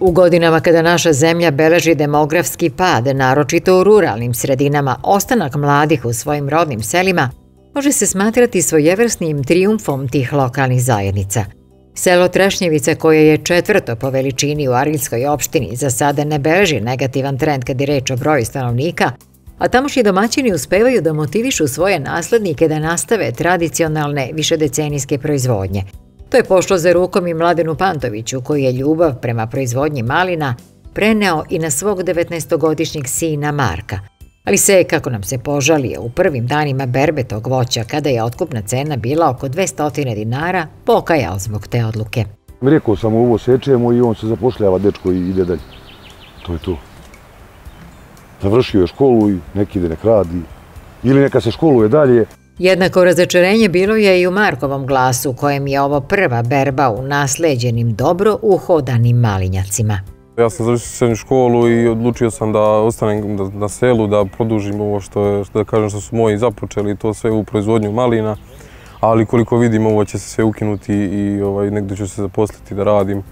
U godinama kada naša zemlja beleži demografski pad, naročito u ruralnim sredinama, ostanak mladih u svojim rodnim selima može se smatrati svojevrsnim triumfom tih lokalnih zajednica. Selo Trešnjevica, koje je četvrto po veličini u Arilskoj opštini, za sada ne beleži negativan trend kad je reč o broju stanovnika, a tamošnji domaćini uspevaju da motivišu svoje naslednike da nastave tradicionalne višedecenijske proizvodnje – To je pošlo za rukom i Mladenu Pantoviću, koji je ljubav prema proizvodnji malina preneo i na svog 19-godišnjeg sina Marka. Ali se, kako nam se požalio, u prvim danima berbe tog voća, kada je otkupna cena bila oko 200 dinara, pokajao zbog te odluke. Rekao sam ovo sečemo i on se zapošljava, dečko, i ide dalje. To je to. Završio je školu i neki ide nek radi. Ili neka se školuje dalje. Jednako razočarenje bilo je i u Markovom glasu, kojem je ovo prva berba u nasleđenim dobro uhodanim malinjacima. Ja sam završio srednju školu i odlučio sam da ostanem na selu, da produžim ovo što, je, što da kažem što su moji započeli, to sve u proizvodnju malina. Ali koliko vidim, ovo će se sve ukinuti i ovaj, negdje ću se zaposliti da radim.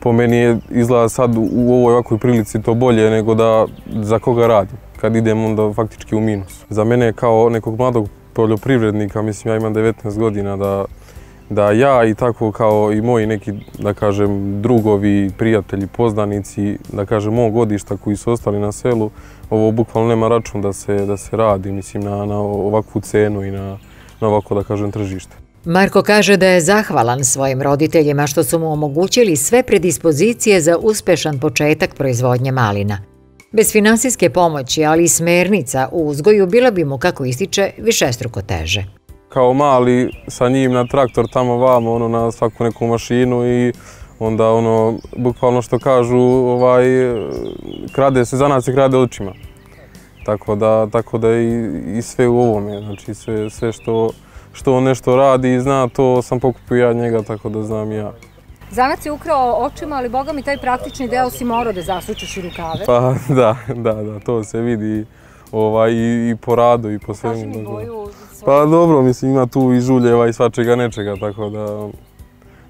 Po meni je izgleda sad u ovoj ovakvoj prilici to bolje nego da za koga radim. Kad idem onda faktički u minus. Za mene kao nekog mladog poljoprivrednika, mislim ja imam 19 godina, da, da ja i tako kao i moji neki, da kažem, drugovi, prijatelji, poznanici, da kažem, mog godišta koji su ostali na selu, ovo bukvalno nema račun da se, da se radi, mislim, na, na ovakvu cenu i na, na ovako, da kažem, tržište. Marko kaže da je zahvalan svojim roditeljima što su mu omogućili sve predispozicije za uspešan početak proizvodnje malina. Bez finansijske pomoći, ali i smernica u uzgoju, bilo bi mu, kako ističe, višestruko teže. Kao mali sa njim na traktor tamo vamo, ono, na svaku neku mašinu i onda ono, bukvalno što kažu, ovaj, krade se, za nas se krade očima. Tako da, tako da i, i sve u ovome, znači sve, sve što, što on nešto radi i zna, to sam pokupio ja njega, tako da znam ja. Zanac je ukrao očima, ali boga mi taj praktični deo si morao da zasučeš i rukave. Pa da, da, da, to se vidi ovaj, i, i po radu i po svemu. Kaži mi boju. Pa dobro, mislim ima tu i žuljeva i svačega nečega, tako da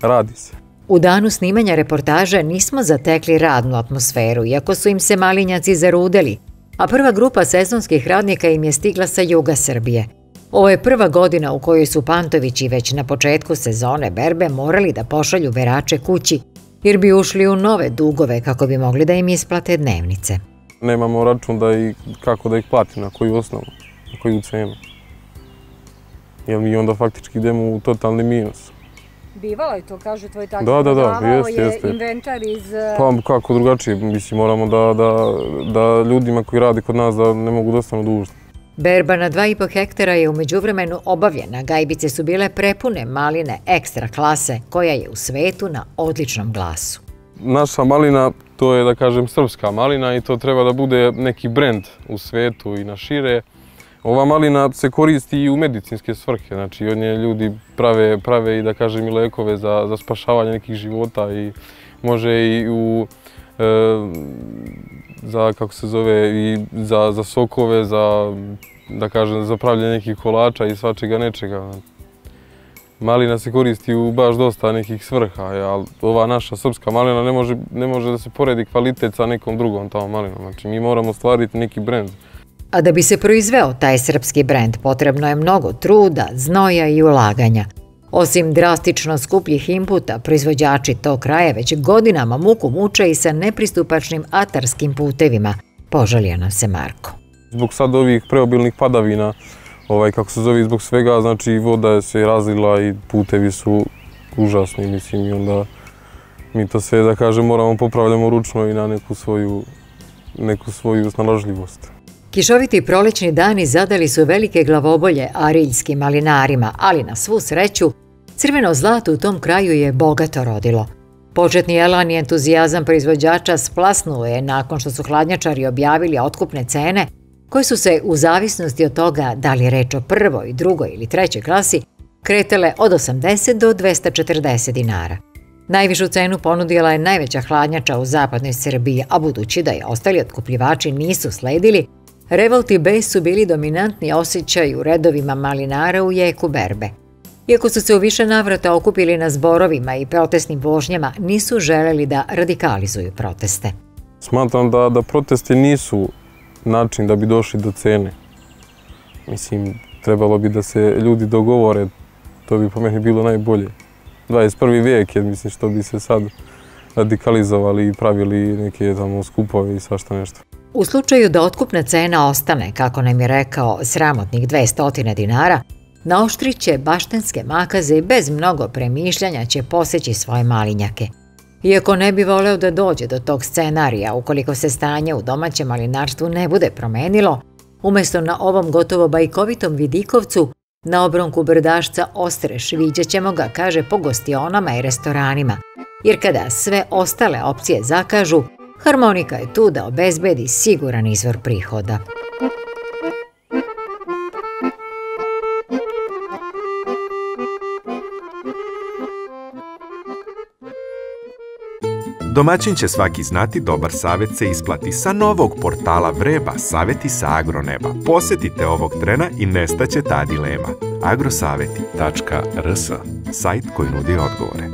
radi se. U danu snimanja reportaže nismo zatekli radnu atmosferu, iako su im se malinjaci zarudeli, a prva grupa sezonskih radnika im je stigla sa juga Srbije. Ovo je prva godina u kojoj su Pantovići već na početku sezone berbe morali da pošalju berače kući, jer bi ušli u nove dugove kako bi mogli da im isplate dnevnice. Nemamo račun da i kako da ih plati, na koju osnovu, na koju cenu. Jer mi onda faktički idemo u totalni minus. Bivalo je to, kaže tvoj tata. Da, da, da, jeste, jeste. je inventar iz... Pa kako drugačije, mislim, moramo da, da, da ljudima koji radi kod nas da ne mogu da ostanu dužni. Berba na 2,5 hektara je umeđu vremenu obavljena. Gajbice su bile prepune maline ekstra klase koja je u svetu na odličnom glasu. Naša malina, to je da kažem srpska malina i to treba da bude neki brend u svetu i na šire. Ova malina se koristi i u medicinske svrhe, znači od nje ljudi prave, prave i da kažem i lekove za, za spašavanje nekih života i može i u za kako se zove i za, za sokove, za da kažem za pravljanje nekih kolača i svačega nečega. Malina se koristi u baš dosta nekih svrha, ali ova naša srpska malina ne može, ne može da se poredi kvalitet sa nekom drugom tamo malinom. Znači mi moramo stvariti neki brend. A da bi se proizveo taj srpski brend, potrebno je mnogo truda, znoja i ulaganja. Osim drastično skupljih inputa, proizvođači to kraja već godinama muku muče i sa nepristupačnim atarskim putevima, požalio nam se Marko. Zbog sad ovih preobilnih padavina, ovaj, kako se zove, zbog svega, znači voda se razlila i putevi su užasni, mislim, i onda mi to sve, da kažem, moramo popravljamo ručno i na neku svoju, neku svoju snalažljivost. Kišoviti prolećni dani zadali su velike glavobolje ariljskim malinarima, ali na svu sreću, crveno zlato u tom kraju je bogato rodilo. Početni elan i entuzijazam proizvođača splasnuo je nakon što su hladnjačari objavili otkupne cene, koje su se u zavisnosti od toga da li je reč o prvoj, drugoj ili trećoj klasi, kretele od 80 do 240 dinara. Najvišu cenu ponudila je najveća hladnjača u zapadnoj Srbiji, a budući da je ostali otkupljivači nisu sledili, Revolt i bes su bili dominantni osjećaj u redovima malinara u jeku berbe. Iako su se u više navrata okupili na zborovima i protestnim vožnjama, nisu želeli da radikalizuju proteste. Smatram da, da protesti nisu način da bi došli do cene. Mislim, trebalo bi da se ljudi dogovore, to bi po meni bilo najbolje. 21. vijek je, mislim, što bi se sad radikalizovali i pravili neke tamo skupove i svašta nešto. U slučaju da otkupna cena ostane, kako nam je rekao, sramotnih 200 dinara, naoštriće baštenske makaze i bez mnogo premišljanja će poseći svoje malinjake. Iako ne bi voleo da dođe do tog scenarija, ukoliko se stanje u domaćem malinarstvu ne bude promenilo, umjesto na ovom gotovo bajkovitom vidikovcu, na obronku brdašca Ostreš vidjet ćemo ga, kaže, po gostionama i restoranima. Jer kada sve ostale opcije zakažu, harmonika je tu da obezbedi siguran izvor prihoda. Domaćin će svaki znati, dobar savjet se isplati. Sa novog portala Vreba, savjeti sa agroneba. Posjetite ovog trena i nestaće ta dilema. agrosaveti.rs Sajt koji nudi odgovore.